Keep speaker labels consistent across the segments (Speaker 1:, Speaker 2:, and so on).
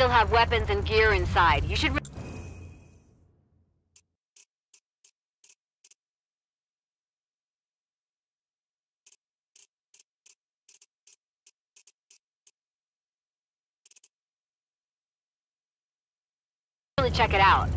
Speaker 1: still have weapons and gear inside. You should... really check it out.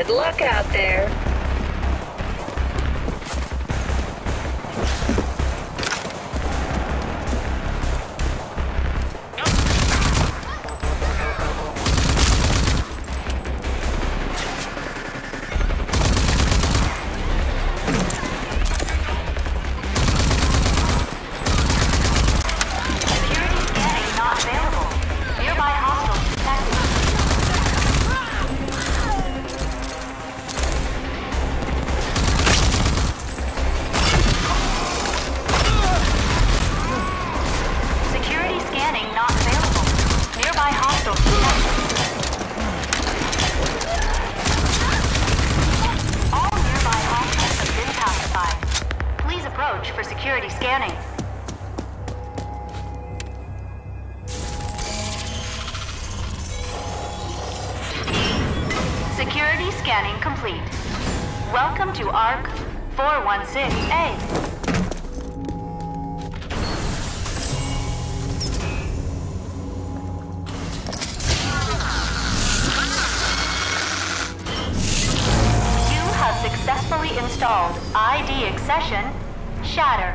Speaker 2: Good luck out there.
Speaker 3: For security scanning. Security scanning complete. Welcome to Ark 416A. Installed ID accession Shatter.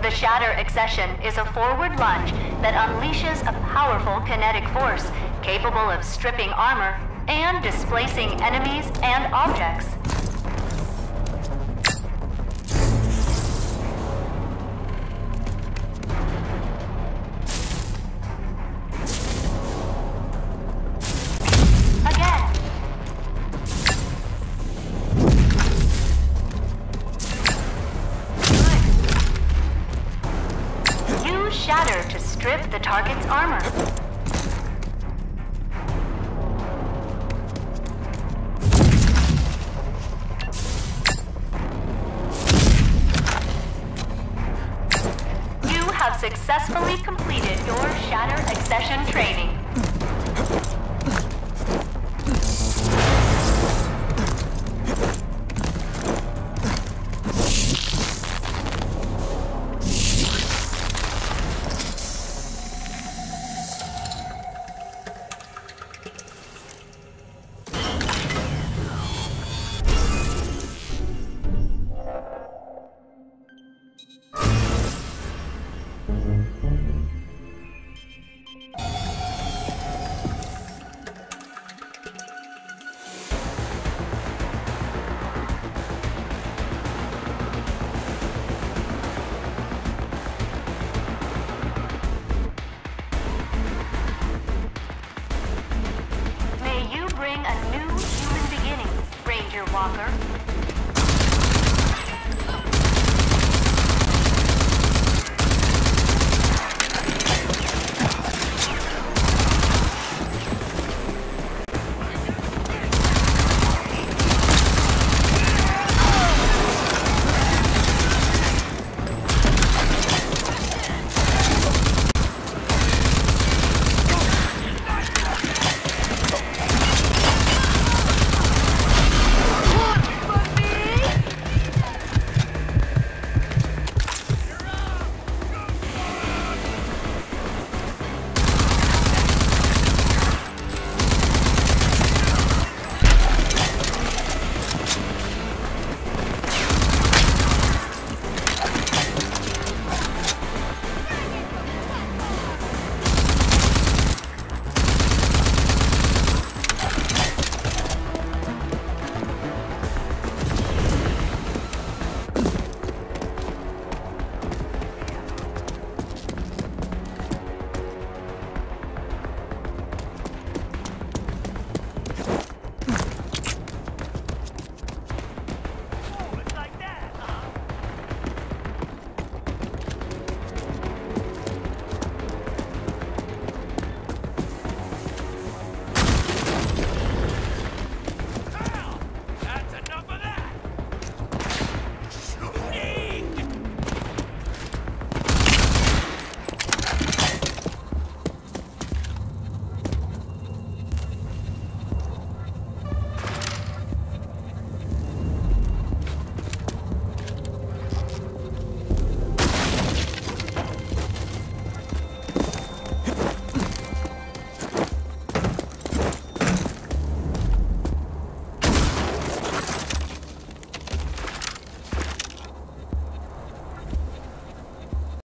Speaker 3: The Shatter accession is a forward lunge that unleashes a powerful kinetic force capable of stripping armor and displacing enemies and objects. Shatter to strip the target's armor. You have successfully completed your Shatter Accession training. Walker.